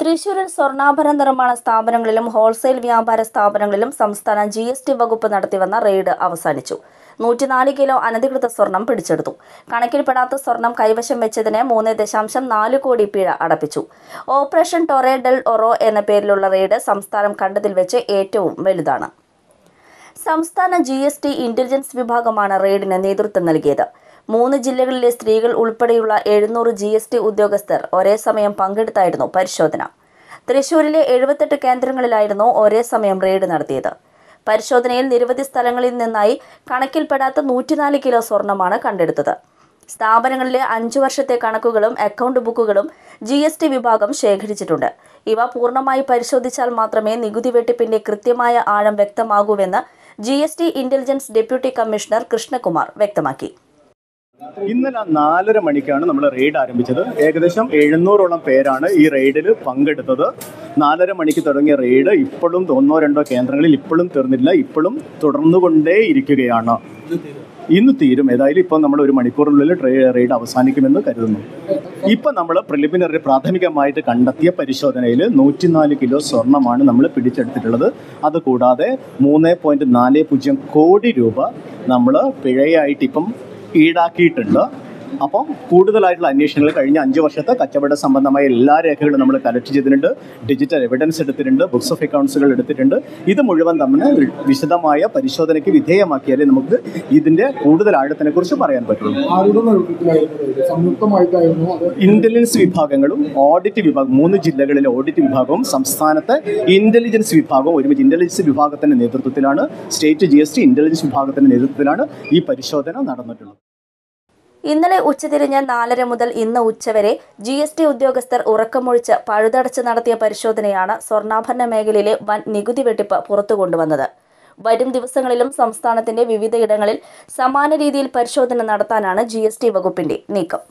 തൃശൂരിൽ സ്വർണാഭരണ നിർമ്മാണ സ്ഥാപനങ്ങളിലും ഹോൾസെയിൽ വ്യാപാര സ്ഥാപനങ്ങളിലും സംസ്ഥാന ജി എസ് ടി വകുപ്പ് നടത്തിവന്ന റെയ്ഡ് അവസാനിച്ചു. നൂറ്റിനാല് കിലോ അനധികൃത സ്വർണം പിടിച്ചെടുത്തു. കണക്കിൽപ്പെടാത്ത സ്വർണം കൈവശം വെച്ചതിന് മൂന്ന് ദശാംശം നാല് കോടി പിഴ അടപ്പിച്ചു. ഓപ്പറേഷൻ ടൊറേ ഡെൽ ഒറോ എന്ന പേരിലുള്ള റെയ്ഡ് സംസ്ഥാനം കണ്ടതിൽ വെച്ച് ഏറ്റവും വലുതാണ്. സംസ്ഥാന ജി എസ് ടി ഇന്റലിജൻസ് വിഭാഗമാണ് റെയ്ഡിന് നേതൃത്വം നൽകിയത്. മൂന്ന് ജില്ലകളിലെ സ്ത്രീകൾ ഉൾപ്പെടെയുള്ള എഴുന്നൂറ് ജി എസ് ടി ഉദ്യോഗസ്ഥർ ഒരേ സമയം പങ്കെടുത്തായിരുന്നു പരിശോധന. തൃശൂരിലെ എഴുപത്തെട്ട് കേന്ദ്രങ്ങളിലായിരുന്നു ഒരേ സമയം റെയ്ഡ് നടത്തിയത്. പരിശോധനയിൽ നിരവധി സ്ഥലങ്ങളിൽ നിന്നായി കണക്കിൽപ്പെടാത്ത നൂറ്റിനാല് കിലോ സ്വർണമാണ് കണ്ടെടുത്തത്. സ്ഥാപനങ്ങളിലെ അഞ്ചു വർഷത്തെ കണക്കുകളും അക്കൗണ്ട് ബുക്കുകളും ജി എസ് ടി വിഭാഗം ശേഖരിച്ചിട്ടുണ്ട്. ഇവ പൂർണമായി പരിശോധിച്ചാൽ മാത്രമേ നികുതി വെട്ടിപ്പിന്റെ കൃത്യമായ ആഴം വ്യക്തമാകൂവെന്ന് G S T intelligence deputy commissioner Krishnakumar വ്യക്തമാക്കി. ഇന്നലെ നാലര മണിക്കാണ് നമ്മൾ റെയ്ഡ് ആരംഭിച്ചത്. ഏകദേശം എഴുന്നൂറോളം പേരാണ് ഈ റെയ്ഡിൽ പങ്കെടുത്തത്. നാലര മണിക്ക് തുടങ്ങിയ റെയ്ഡ് ഇപ്പോഴും ഒന്നോ രണ്ടോ കേന്ദ്രങ്ങളിൽ ഇപ്പോഴും തീർന്നില്ല ഇപ്പോഴും തുടർന്നുകൊണ്ടേ ഇരിക്കുകയാണ്. ഇന്ന് തീരും. ഏതായാലും ഇപ്പം നമ്മൾ ഒരു മണിക്കൂറിനുള്ളിൽ റെയ്ഡ് അവസാനിക്കുമെന്ന് കരുതുന്നു. ഇപ്പം നമ്മൾ പ്രിലിമിനറി പ്രാഥമികമായിട്ട് കണ്ടെത്തിയ പരിശോധനയിൽ നൂറ്റിനാല് കിലോ സ്വർണമാണ് നമ്മൾ പിടിച്ചെടുത്തിട്ടുള്ളത്. അതുകൂടാതെ മൂന്ന് പോയിന്റ് നാല് പൂജ്യം കോടി രൂപ നമ്മൾ പിഴയായിട്ട് ഇപ്പം ഈടാക്കിയിട്ടുണ്ട്. അപ്പം കൂടുതലായിട്ടുള്ള അന്വേഷണങ്ങൾ കഴിഞ്ഞ അഞ്ച് വർഷത്തെ കച്ചവട സംബന്ധമായ എല്ലാ രേഖകളും നമ്മൾ കലക്ട് ചെയ്തിട്ടുണ്ട്. ഡിജിറ്റൽ എവിഡൻസ് എടുത്തിട്ടുണ്ട്. ബുക്സ് ഓഫ് അക്കൗണ്ട്സുകൾ എടുത്തിട്ടുണ്ട്. ഇത് മുഴുവൻ തമ്മിൽ വിശദമായ പരിശോധനയ്ക്ക് വിധേയമാക്കിയാലേ നമുക്ക് ഇതിന്റെ കൂടുതൽ ആഴത്തിനെ കുറിച്ച് പറയാൻ പറ്റുള്ളൂ. ഇന്റലിജൻസ് വിഭാഗങ്ങളും ഓഡിറ്റ് വിഭാഗം മൂന്ന് ജില്ലകളിലെ ഓഡിറ്റ് വിഭാഗവും സംസ്ഥാനത്തെ ഇന്റലിജൻസ് വിഭാഗവും ഒരുമിച്ച് ഇന്റലിജൻസ് വിഭാഗത്തിന്റെ നേതൃത്വത്തിലാണ്. State G S T intelligence വിഭാഗത്തിന്റെ നേതൃത്വത്തിലാണ് ഈ പരിശോധന നടന്നിട്ടുള്ളത്. ഇന്നലെ ഉച്ചതിരിഞ്ഞ് നാലര മുതൽ ഇന്ന് ഉച്ചവരെ ജി എസ് ടി ഉദ്യോഗസ്ഥർ ഉറക്കമൊഴിച്ച് പഴുതടച്ച് നടത്തിയ പരിശോധനയാണ് സ്വർണാഭരണ മേഖലയിലെ വൻ നികുതി വെട്ടിപ്പ് പുറത്തു കൊണ്ടുവന്നത്. വരും ദിവസങ്ങളിലും സംസ്ഥാനത്തിന്റെ വിവിധയിടങ്ങളിൽ സമാന രീതിയിൽ പരിശോധന നടത്താനാണ് ജി വകുപ്പിന്റെ നീക്കം.